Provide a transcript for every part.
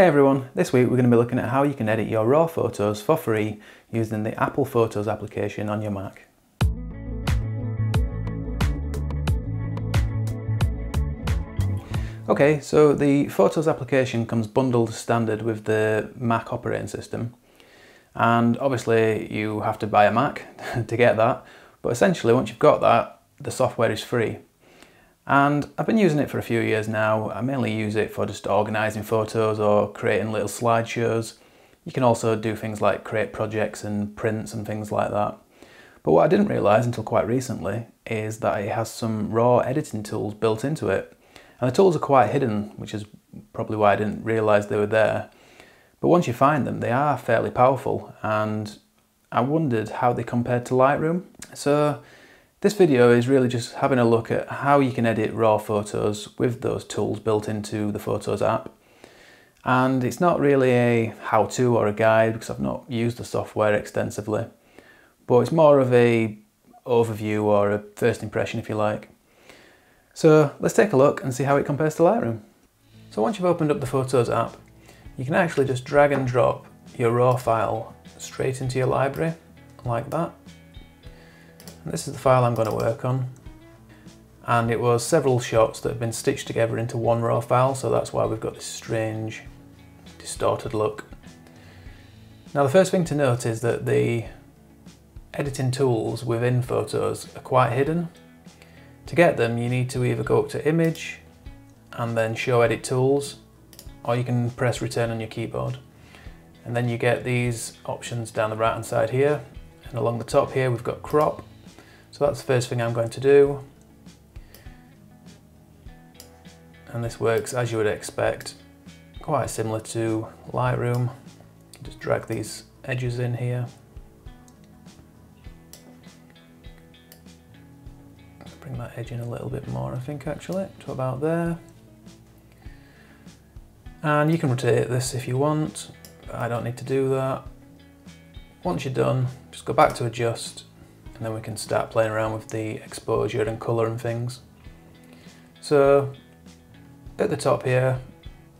Hey everyone, this week we're going to be looking at how you can edit your RAW photos for free using the Apple Photos application on your Mac. Okay, so the Photos application comes bundled standard with the Mac operating system. And obviously you have to buy a Mac to get that, but essentially once you've got that, the software is free. And I've been using it for a few years now. I mainly use it for just organising photos or creating little slideshows. You can also do things like create projects and prints and things like that. But what I didn't realise until quite recently is that it has some raw editing tools built into it. And the tools are quite hidden, which is probably why I didn't realise they were there. But once you find them, they are fairly powerful and I wondered how they compared to Lightroom. So this video is really just having a look at how you can edit raw photos with those tools built into the Photos app. And it's not really a how-to or a guide because I've not used the software extensively, but it's more of a overview or a first impression if you like. So let's take a look and see how it compares to Lightroom. So once you've opened up the Photos app, you can actually just drag and drop your raw file straight into your library like that. This is the file I'm going to work on. And it was several shots that have been stitched together into one raw file, so that's why we've got this strange, distorted look. Now the first thing to note is that the editing tools within Photos are quite hidden. To get them, you need to either go up to Image and then Show Edit Tools, or you can press Return on your keyboard. And then you get these options down the right hand side here. And along the top here, we've got Crop, so that's the first thing I'm going to do. And this works as you would expect, quite similar to Lightroom. Just drag these edges in here. Bring that edge in a little bit more, I think actually, to about there. And you can rotate this if you want, I don't need to do that. Once you're done, just go back to adjust and then we can start playing around with the exposure and colour and things. So at the top here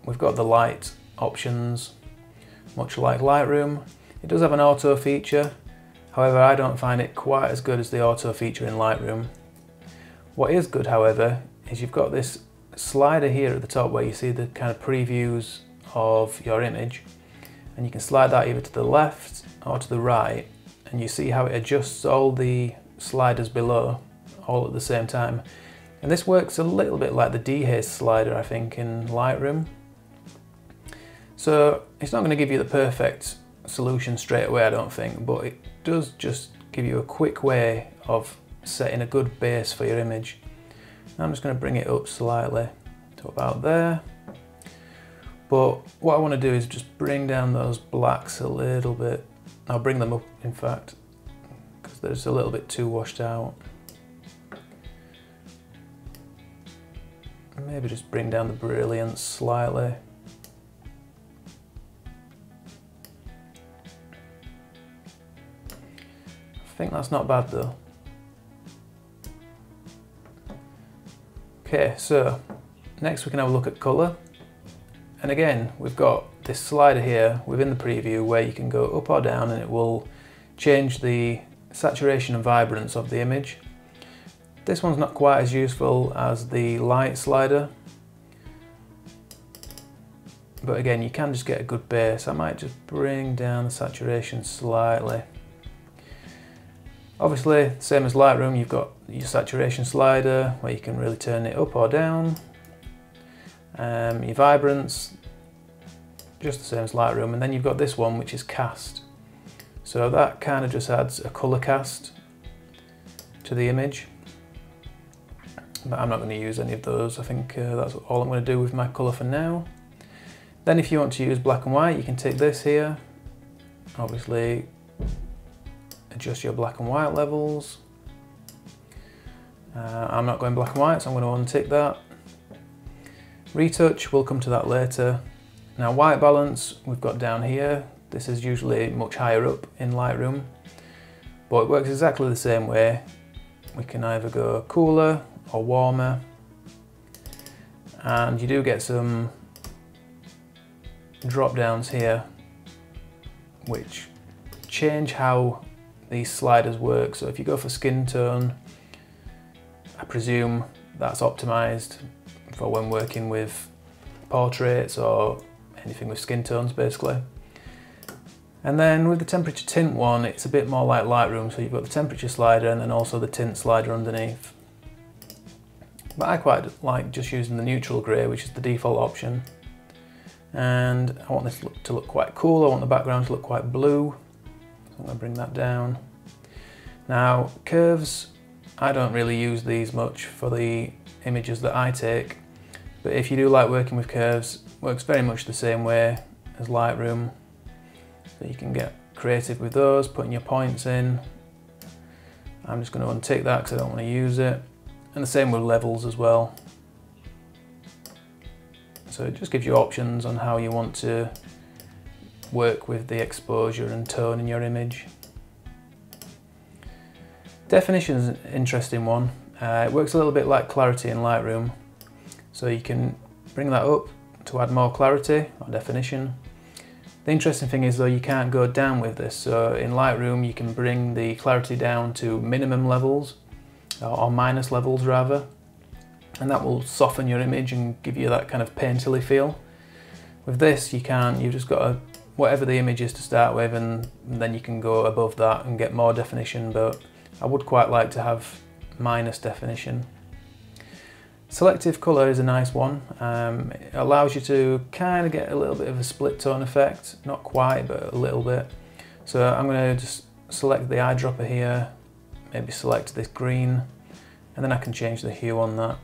we've got the light options, much like Lightroom. It does have an auto feature, however I don't find it quite as good as the auto feature in Lightroom. What is good however is you've got this slider here at the top where you see the kind of previews of your image and you can slide that either to the left or to the right and you see how it adjusts all the sliders below all at the same time. And this works a little bit like the dehaze slider I think in Lightroom. So it's not going to give you the perfect solution straight away I don't think, but it does just give you a quick way of setting a good base for your image. Now I'm just going to bring it up slightly to about there. But what I want to do is just bring down those blacks a little bit I'll bring them up in fact because they're just a little bit too washed out. Maybe just bring down the brilliance slightly. I think that's not bad though. Okay, so next we can have a look at colour. And again, we've got this slider here within the preview where you can go up or down and it will change the saturation and vibrance of the image. This one's not quite as useful as the light slider, but again, you can just get a good base. I might just bring down the saturation slightly. Obviously, same as Lightroom, you've got your saturation slider where you can really turn it up or down. Um, your vibrance, just the same as Lightroom. And then you've got this one, which is cast. So that kind of just adds a color cast to the image. But I'm not going to use any of those. I think uh, that's all I'm going to do with my color for now. Then if you want to use black and white, you can take this here. Obviously, adjust your black and white levels. Uh, I'm not going black and white, so I'm going to untick that. Retouch, we'll come to that later. Now white balance we've got down here. This is usually much higher up in Lightroom, but it works exactly the same way. We can either go cooler or warmer, and you do get some drop downs here which change how these sliders work. So if you go for skin tone, I presume that's optimized for when working with portraits or anything with skin tones basically. And then with the temperature tint one, it's a bit more like Lightroom, so you've got the temperature slider and then also the tint slider underneath. But I quite like just using the neutral grey, which is the default option. And I want this to look, to look quite cool, I want the background to look quite blue. So I'm going to bring that down. Now, curves, I don't really use these much for the images that I take, but if you do like working with curves, works very much the same way as Lightroom. So you can get creative with those, putting your points in. I'm just going to untick that because I don't want to use it. And the same with levels as well. So it just gives you options on how you want to work with the exposure and tone in your image. Definition is an interesting one. Uh, it works a little bit like clarity in Lightroom. So you can bring that up to add more clarity or definition. The interesting thing is though you can't go down with this. So in Lightroom you can bring the clarity down to minimum levels or minus levels rather and that will soften your image and give you that kind of painterly feel. With this you can't, you've just got to, whatever the image is to start with and then you can go above that and get more definition but I would quite like to have minus definition. Selective colour is a nice one. Um, it allows you to kind of get a little bit of a split tone effect, not quite but a little bit. So I'm going to just select the eyedropper here, maybe select this green and then I can change the hue on that.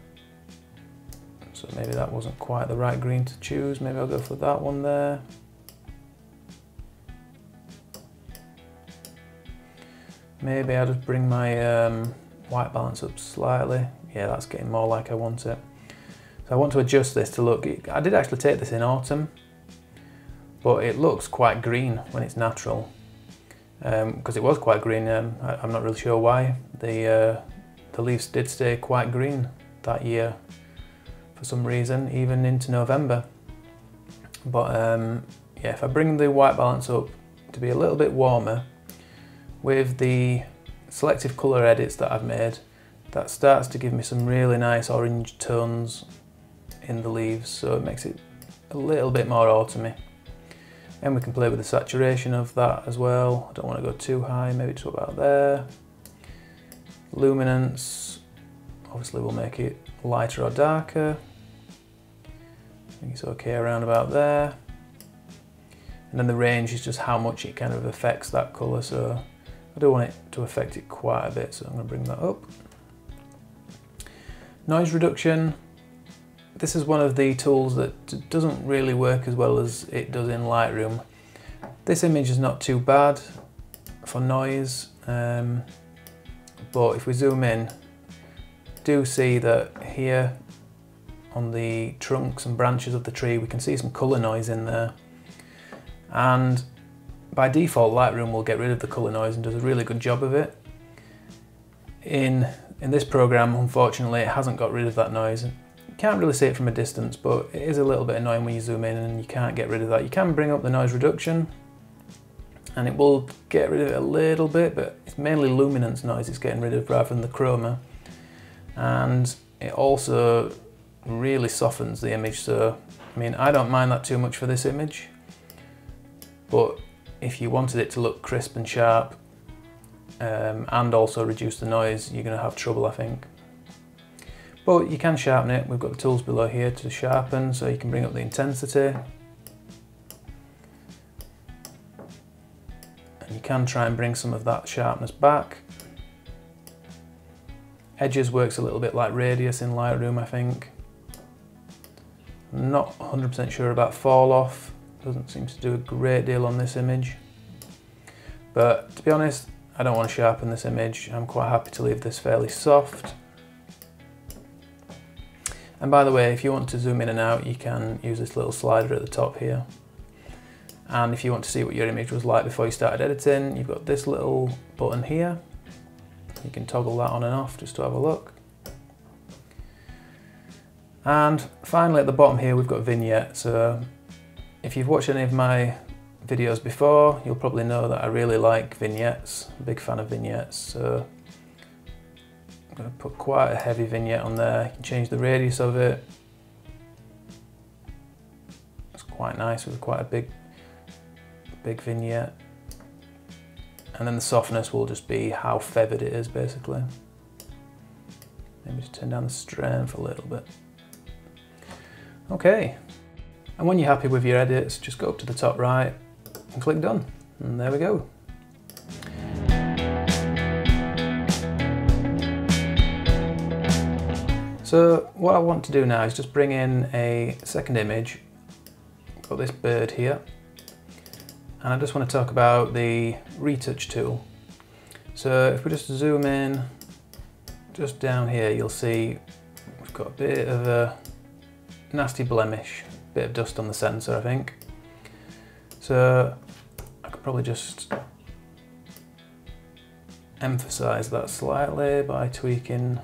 So maybe that wasn't quite the right green to choose. Maybe I'll go for that one there. Maybe I'll just bring my um, white balance up slightly. Yeah, that's getting more like I want it. So I want to adjust this to look, I did actually take this in autumn, but it looks quite green when it's natural. Because um, it was quite green, um, I, am not really sure why. The, uh, the leaves did stay quite green that year for some reason, even into November. But um, yeah, if I bring the white balance up to be a little bit warmer with the selective colour edits that I've made, that starts to give me some really nice orange tones in the leaves, so it makes it a little bit more autumny. And we can play with the saturation of that as well. I don't want to go too high, maybe to about there. Luminance, obviously we'll make it lighter or darker. I think it's okay around about there. And then the range is just how much it kind of affects that colour, so I don't want it to affect it quite a bit, so I'm going to bring that up. Noise reduction, this is one of the tools that doesn't really work as well as it does in Lightroom. This image is not too bad for noise, um, but if we zoom in, do see that here on the trunks and branches of the tree we can see some colour noise in there and by default Lightroom will get rid of the colour noise and does a really good job of it. In, in this program unfortunately it hasn't got rid of that noise. You can't really see it from a distance but it is a little bit annoying when you zoom in and you can't get rid of that. You can bring up the noise reduction and it will get rid of it a little bit but it's mainly luminance noise it's getting rid of rather than the chroma and it also really softens the image so I mean I don't mind that too much for this image but if you wanted it to look crisp and sharp um, and also reduce the noise you're going to have trouble I think but you can sharpen it we've got the tools below here to sharpen so you can bring up the intensity and you can try and bring some of that sharpness back Edges works a little bit like radius in Lightroom, I think. Not 100% sure about fall off. Doesn't seem to do a great deal on this image. But to be honest, I don't want to sharpen this image. I'm quite happy to leave this fairly soft. And by the way, if you want to zoom in and out, you can use this little slider at the top here. And if you want to see what your image was like before you started editing, you've got this little button here you can toggle that on and off just to have a look. And finally at the bottom here we've got vignette. So if you've watched any of my videos before, you'll probably know that I really like vignettes. I'm a big fan of vignettes, so I'm going to put quite a heavy vignette on there. You can change the radius of it. It's quite nice with quite a big, big vignette. And then the softness will just be how feathered it is basically. Maybe just turn down the strength a little bit. Okay, and when you're happy with your edits, just go up to the top right and click done. And there we go. So what I want to do now is just bring in a second image. Got this bird here. And I just want to talk about the retouch tool. So if we just zoom in, just down here, you'll see we've got a bit of a nasty blemish, bit of dust on the sensor, I think. So I could probably just emphasize that slightly by tweaking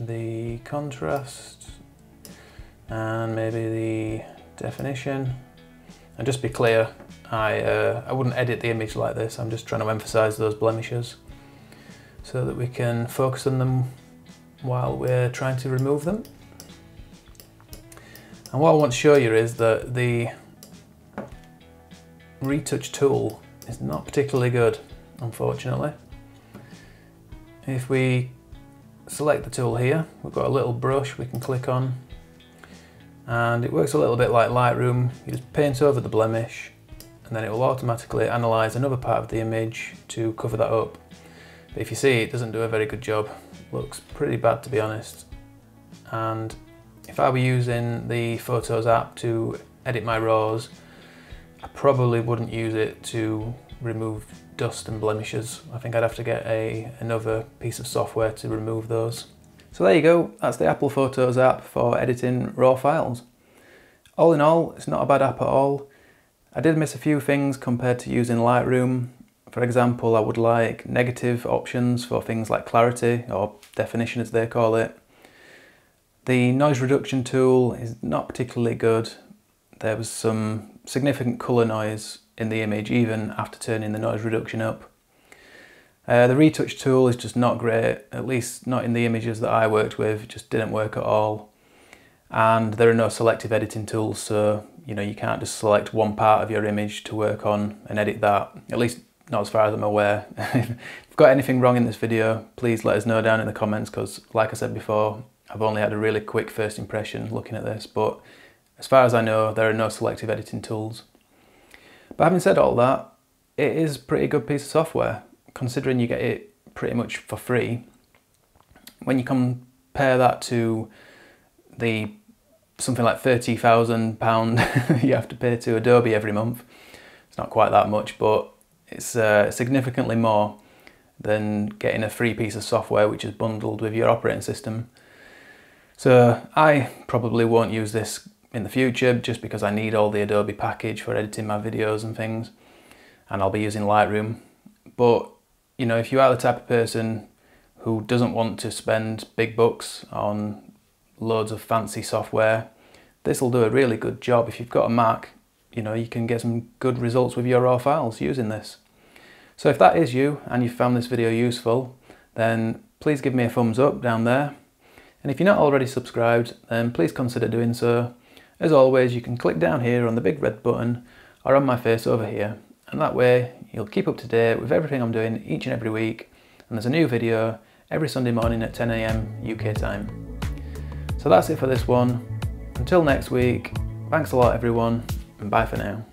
the contrast and maybe the definition. And just be clear, I, uh, I wouldn't edit the image like this, I'm just trying to emphasize those blemishes so that we can focus on them while we're trying to remove them. And what I want to show you is that the retouch tool is not particularly good, unfortunately. If we select the tool here, we've got a little brush we can click on and it works a little bit like Lightroom. You just paint over the blemish and then it will automatically analyse another part of the image to cover that up. But if you see, it doesn't do a very good job. Looks pretty bad to be honest. And if I were using the Photos app to edit my RAWs, I probably wouldn't use it to remove dust and blemishes. I think I'd have to get a another piece of software to remove those. So there you go, that's the Apple Photos app for editing RAW files. All in all, it's not a bad app at all. I did miss a few things compared to using Lightroom. For example, I would like negative options for things like clarity or definition as they call it. The noise reduction tool is not particularly good. There was some significant colour noise in the image even after turning the noise reduction up. Uh, the retouch tool is just not great, at least not in the images that I worked with, it just didn't work at all. And there are no selective editing tools, so you know you can't just select one part of your image to work on and edit that, at least not as far as I'm aware. if you've got anything wrong in this video, please let us know down in the comments because like I said before, I've only had a really quick first impression looking at this, but as far as I know, there are no selective editing tools. But having said all that, it is a pretty good piece of software, considering you get it pretty much for free. When you compare that to the something like £30,000 you have to pay to Adobe every month, it's not quite that much, but it's uh, significantly more than getting a free piece of software which is bundled with your operating system. So I probably won't use this in the future just because I need all the Adobe package for editing my videos and things and I'll be using Lightroom. But you know, if you are the type of person who doesn't want to spend big bucks on loads of fancy software, this will do a really good job. If you've got a Mac, you know, you can get some good results with your raw files using this. So if that is you and you found this video useful, then please give me a thumbs up down there and if you're not already subscribed, then please consider doing so. As always, you can click down here on the big red button or on my face over here. And that way, you'll keep up to date with everything I'm doing each and every week. And there's a new video every Sunday morning at 10am UK time. So that's it for this one. Until next week, thanks a lot everyone, and bye for now.